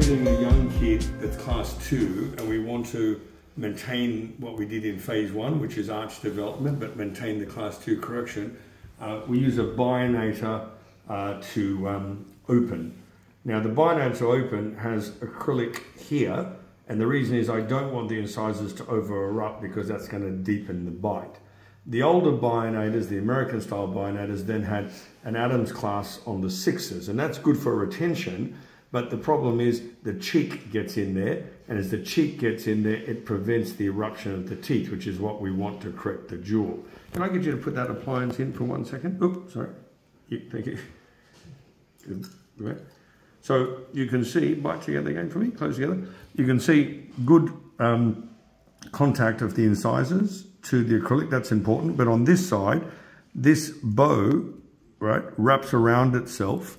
treating a young kid that's class two and we want to maintain what we did in phase one, which is arch development, but maintain the class two correction, uh, we use a bionator uh, to um, open. Now the bionator open has acrylic here, and the reason is I don't want the incisors to over erupt because that's going to deepen the bite. The older bionators, the American style bionators, then had an Adams clasp on the sixes, and that's good for retention. But the problem is the cheek gets in there, and as the cheek gets in there, it prevents the eruption of the teeth, which is what we want to correct the jaw. Can I get you to put that appliance in for one second? Oops, sorry. Yeah, thank you. Good. So you can see, bite together again for me, close together. You can see good um, contact of the incisors to the acrylic, that's important. But on this side, this bow, right, wraps around itself.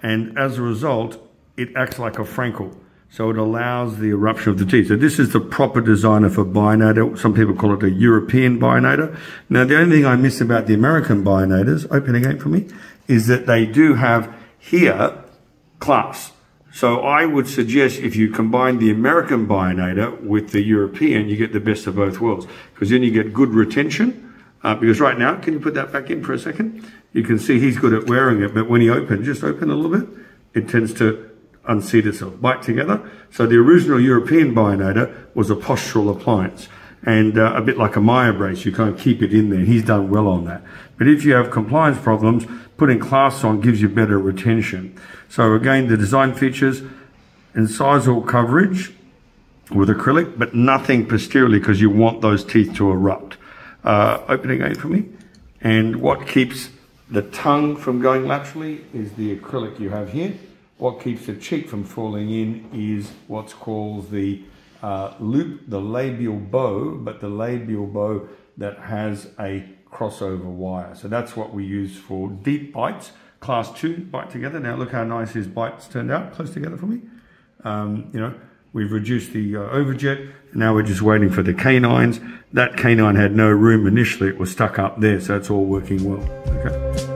And as a result, it acts like a Frankel. So it allows the eruption of the teeth. So this is the proper design of a bionator. Some people call it a European bionator. Now, the only thing I miss about the American bionators, open again for me, is that they do have here class. So I would suggest if you combine the American bionator with the European, you get the best of both worlds because then you get good retention. Uh, because right now, can you put that back in for a second? You can see he's good at wearing it, but when he opens, just open a little bit, it tends to unseat itself, bite together. So the original European bionator was a postural appliance and uh, a bit like a Myobrace, you of keep it in there. He's done well on that. But if you have compliance problems, putting clasps on gives you better retention. So again, the design features, incisal coverage with acrylic, but nothing posteriorly because you want those teeth to erupt. Uh, open again for me. And what keeps the tongue from going laterally is the acrylic you have here. What keeps the cheek from falling in is what's called the uh, loop, the labial bow, but the labial bow that has a crossover wire. So that's what we use for deep bites. Class two, bite together. Now look how nice his bites turned out, close together for me. Um, you know, we've reduced the uh, overjet. Now we're just waiting for the canines. That canine had no room initially. It was stuck up there, so it's all working well. Okay.